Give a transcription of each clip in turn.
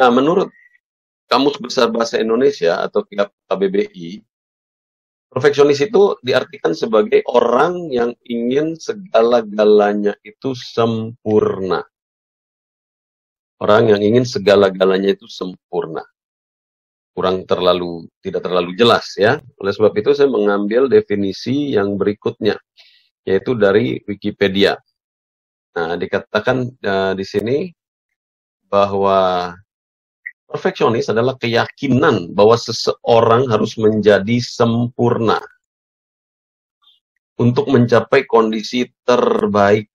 Nah, menurut Kamus Besar Bahasa Indonesia atau KBBI, perfeksionis itu diartikan sebagai orang yang ingin segala-galanya itu sempurna. Orang yang ingin segala-galanya itu sempurna. Kurang terlalu, tidak terlalu jelas ya. Oleh sebab itu saya mengambil definisi yang berikutnya, yaitu dari Wikipedia. Nah, dikatakan uh, di sini bahwa perfeksionis adalah keyakinan bahwa seseorang harus menjadi sempurna untuk mencapai kondisi terbaik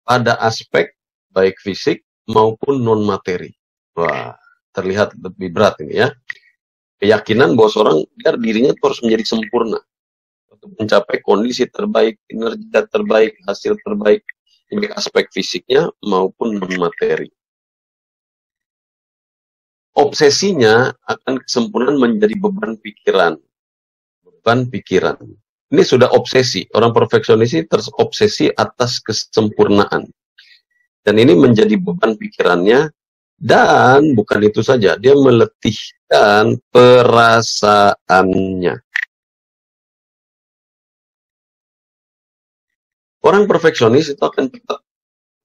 pada aspek baik fisik maupun non materi. Wah, terlihat lebih berat ini ya. Keyakinan bahwa seorang biar dirinya harus menjadi sempurna untuk mencapai kondisi terbaik, kinerja terbaik, hasil terbaik, baik aspek fisiknya maupun non materi. Obsesinya akan kesempurnaan menjadi beban pikiran. Beban pikiran. Ini sudah obsesi. Orang perfeksionis ini terobsesi atas kesempurnaan. Dan ini menjadi beban pikirannya dan bukan itu saja, dia meletihkan perasaannya. Orang perfeksionis itu akan cepat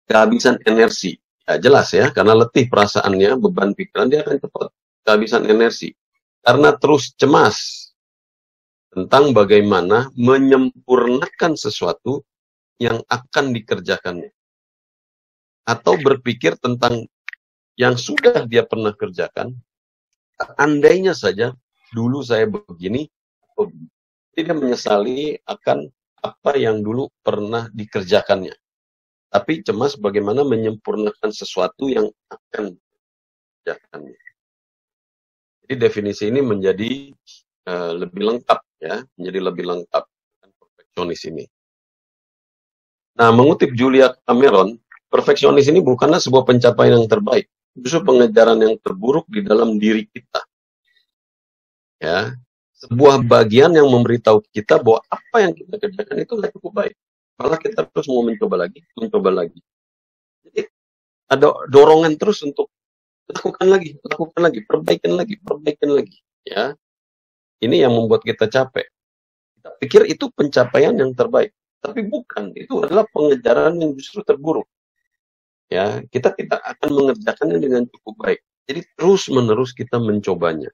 kehabisan energi. Ya, jelas ya, karena letih perasaannya, beban pikiran, dia akan cepat kehabisan energi. Karena terus cemas tentang bagaimana menyempurnakan sesuatu yang akan dikerjakannya atau berpikir tentang yang sudah dia pernah kerjakan, andainya saja dulu saya begini, tidak menyesali akan apa yang dulu pernah dikerjakannya. Tapi cemas bagaimana menyempurnakan sesuatu yang akan dikerjakannya. Jadi definisi ini menjadi uh, lebih lengkap ya, menjadi lebih lengkap perfeksionis ini. Nah, mengutip Julia Cameron, Perfeksionis ini bukanlah sebuah pencapaian yang terbaik, justru pengejaran yang terburuk di dalam diri kita. Ya, sebuah bagian yang memberitahu kita bahwa apa yang kita kerjakan itu tidak cukup baik. Malah kita terus mau mencoba lagi, mencoba lagi. Jadi ada dorongan terus untuk lakukan lagi, lakukan lagi, perbaikan lagi, perbaikan lagi. Ya, ini yang membuat kita capek. Kita pikir itu pencapaian yang terbaik, tapi bukan. Itu adalah pengejaran yang justru terburuk ya kita tidak akan mengerjakannya dengan cukup baik. Jadi terus menerus kita mencobanya.